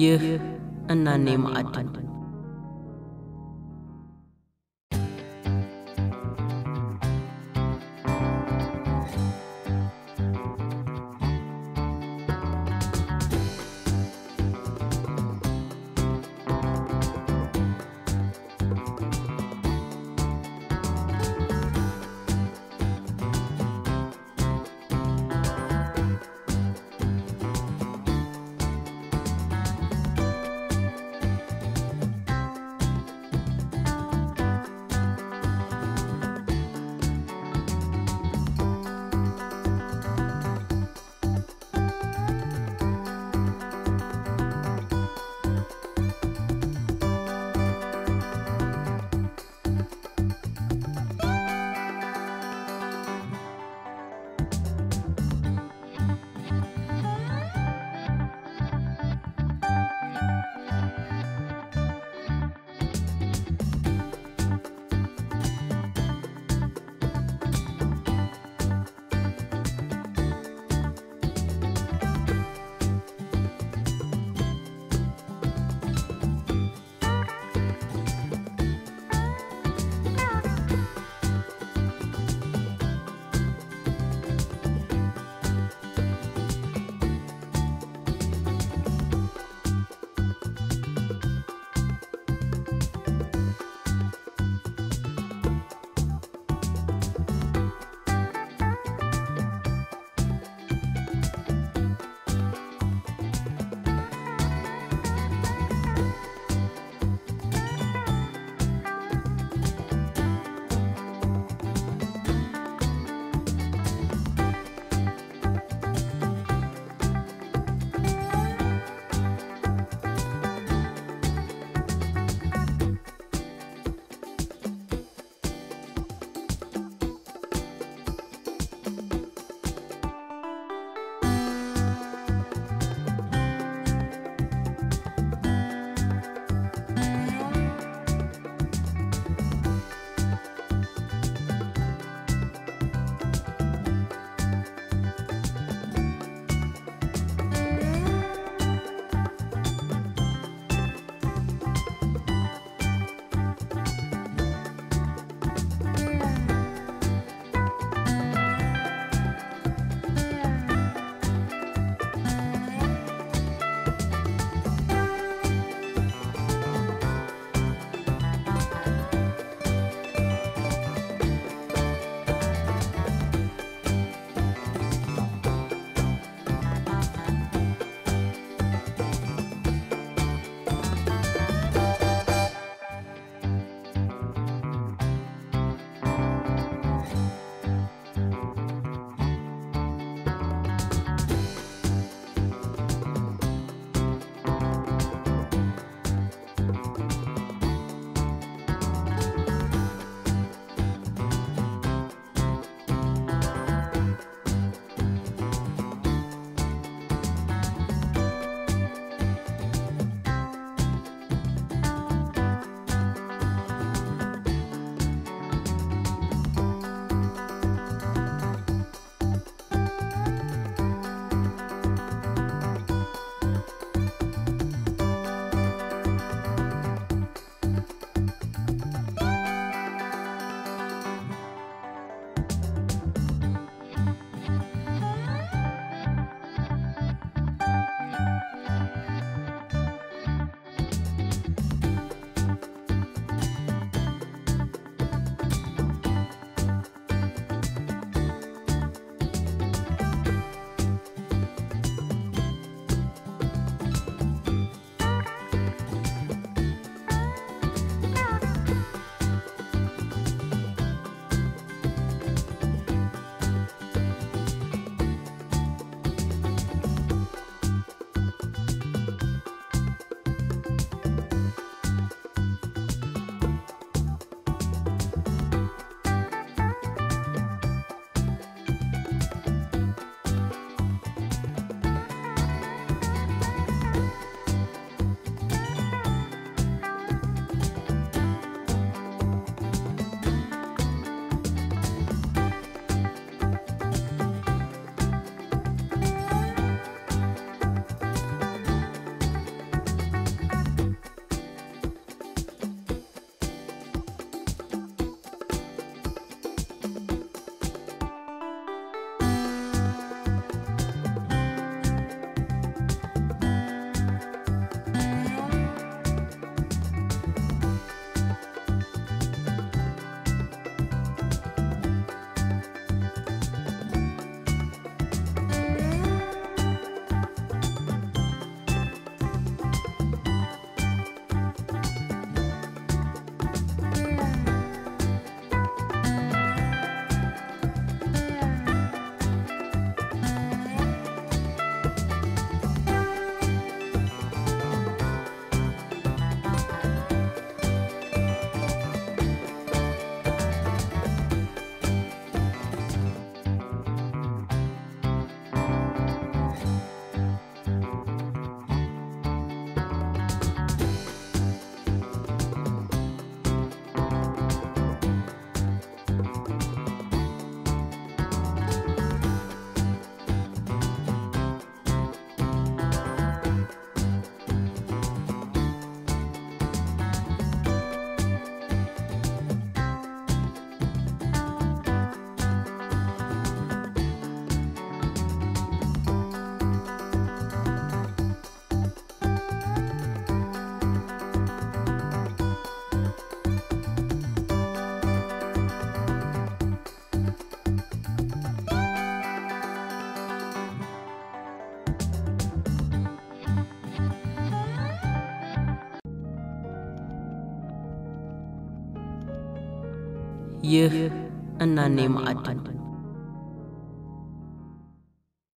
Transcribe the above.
ይህ እናኔ ማዕድን ይህ እናኔ ማዕድን